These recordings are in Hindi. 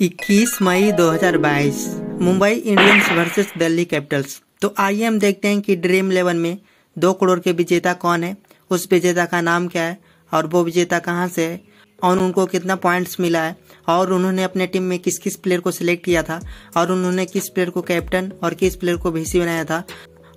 21 मई 2022 Mumbai Indians versus Delhi Capitals. तो आइए हम देखते हैं कि ड्रीम इलेवन में दो करोड़ के विजेता कौन है, उस विजेता का नाम क्या है और वो विजेता कहाँ से है और उनको कितना पॉइंट्स मिला है और उन्होंने अपने टीम में किस किस प्लेयर को सिलेक्ट किया था और उन्होंने किस प्लेयर को कैप्टन और किस प्लेयर को भीसी बनाया था।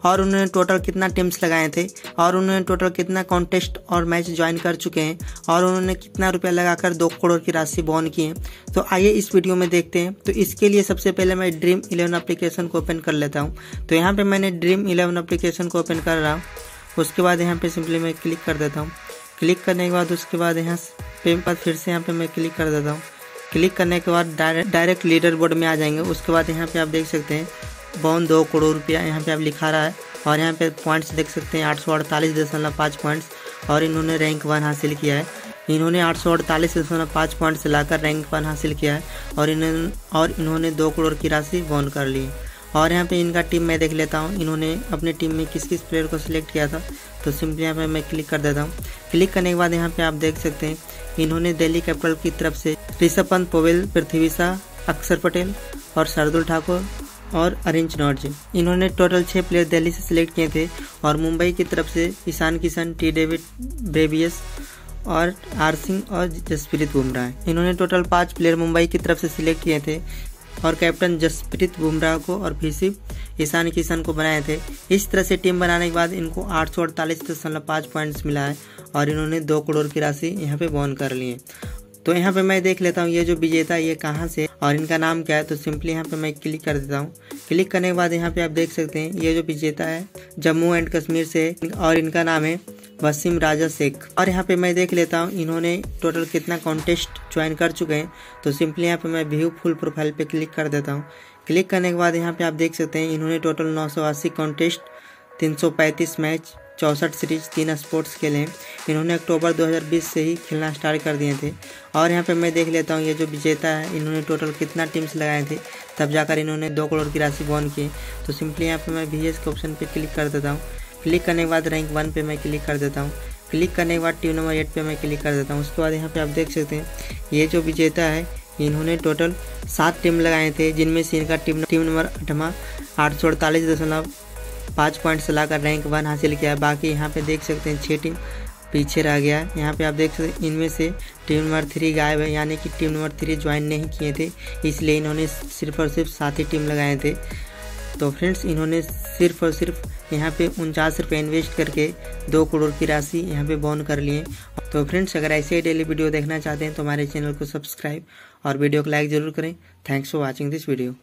और उन्होंने टोटल कितना टीम्स लगाए थे, और उन्होंने टोटल कितना कॉन्टेस्ट और मैच ज्वाइन कर चुके हैं, और उन्होंने कितना रुपया लगाकर दो करोड़ की राशि बॉन की है। तो आइए इस वीडियो में देखते हैं। तो इसके लिए सबसे पहले मैं ड्रीम इलेवन अप्लीकेशन को ओपन कर लेता हूँ। तो यहाँ पर मैंने ड्रीम इलेवन अप्लीकेशन को ओपन कर रहा हूँ। उसके बाद यहाँ पर सिंपली मैं क्लिक कर देता हूँ। क्लिक करने के बाद उसके बाद यहाँ पे पर फिर से यहाँ पे मैं क्लिक कर देता हूँ। क्लिक करने के बाद डायरेक्ट लीडर बोर्ड में आ जाएँगे। उसके बाद यहाँ पे आप देख सकते हैं बॉन दो करोड़ रुपया यहाँ पे आप लिखा रहा है। और यहाँ पे पॉइंट्स देख सकते हैं, आठ सौ अड़तालीस दशमलव पाँच पॉइंट्स और इन्होंने रैंक वन हासिल किया है। इन्होंने आठ सौ अड़तालीस दशमलव पाँच पॉइंट लाकर रैंक वन हासिल किया है। और इन्होंने और इन्होंने दो करोड़ की राशि बॉन कर ली और यहाँ पे इनका टीम मैं देख लेता हूँ। इन्होंने अपनी टीम में किस किस प्लेयर को सिलेक्ट किया था? तो सिंपली यहाँ पे मैं क्लिक कर देता हूँ। क्लिक करने के बाद यहाँ पे आप देख सकते हैं, इन्होंने दिल्ली कैपिटल की तरफ़ से ऋषभ पंत पोवेल, पृथ्वी शाह, अक्षर पटेल और सरदुल ठाकुर और अरेंज नॉर्ज इन्होंने टोटल छः प्लेयर दिल्ली से सिलेक्ट किए थे और मुंबई की तरफ़ से Ishan Kishan T David Brevis और आर सिंह और जसप्रीत बुमराह इन्होंने टोटल पाँच प्लेयर मुंबई की तरफ़ से सिलेक्ट किए थे और कैप्टन जसप्रीत बुमराह को और फिर ईशान किशन को बनाए थे। इस तरह से टीम बनाने के बाद इनको आठ सौ अड़तालीस दशमलव पाँच पॉइंट्स मिला है और इन्होंने दो करोड़ की राशि यहाँ पे बॉन कर ली है। तो यहाँ पे मैं देख लेता हूँ ये जो विजेता ये कहाँ से और इनका नाम क्या है तो सिंपली यहाँ पे मैं क्लिक कर देता हूँ। क्लिक करने के बाद यहाँ पे आप देख सकते हैं, ये जो विजेता है, जम्मू एंड कश्मीर से और इनका नाम है वसीम राजा शेख। और यहाँ पे मैं देख लेता हूँ, इन्होंने टोटल कितना कॉन्टेस्ट ज्वाइन कर चुके हैं। तो सिंपली यहाँ पे मैं व्यू फुल प्रोफ़ाइल पे क्लिक कर देता हूँ। क्लिक करने के बाद यहाँ पे आप देख सकते हैं, इन्होंने टोटल नौ सौ अस्सी कॉन्टेस्ट तीन सौ पैंतीस मैच चौंसठ सीरीज़ तीन स्पोर्ट्स खेले हैं। इन्होंने अक्टूबर 2020 से ही खेलना स्टार्ट कर दिए थे। और यहाँ पे मैं देख लेता हूँ, ये जो विजेता है, इन्होंने टोटल कितना टीम्स लगाए थे। तब जाकर इन्होंने दो करोड़ की राशि बॉन की। तो सिंपली यहाँ पे मैं वी के ऑप्शन पे क्लिक कर देता हूँ। क्लिक करने के बाद रैंक वन पे मैं क्लिक कर देता हूँ। क्लिक करने के बाद टीम नंबर एट पे मैं क्लिक कर देता हूँ। उसके बाद यहाँ पे आप देख सकते हैं, ये जो विजेता है, इन्होंने टोटल सात टीम लगाए थे, जिनमें से इनका टीम टीम नंबर अठवा आठ सौ अड़तालीस दशमलव पाँच पॉइंट से लाकर रैंक वन हासिल किया। बाकी यहाँ पे देख सकते हैं छः टीम पीछे रह गया। यहाँ पे आप देख सकते हैं इनमें से टीम नंबर थ्री गायब है, यानी कि टीम नंबर थ्री ज्वाइन नहीं किए थे, इसलिए इन्होंने सिर्फ़ और सिर्फ़ सात ही टीम लगाए थे। तो फ्रेंड्स, इन्होंने सिर्फ़ और सिर्फ़ यहाँ पे उनचास रुपये इन्वेस्ट करके दो करोड़ की राशि यहाँ पे बॉन कर लिए। तो फ्रेंड्स, अगर ऐसे ही डेली वीडियो देखना चाहते हैं तो हमारे चैनल को सब्सक्राइब और वीडियो को लाइक ज़रूर करें। Thanks for watching this video.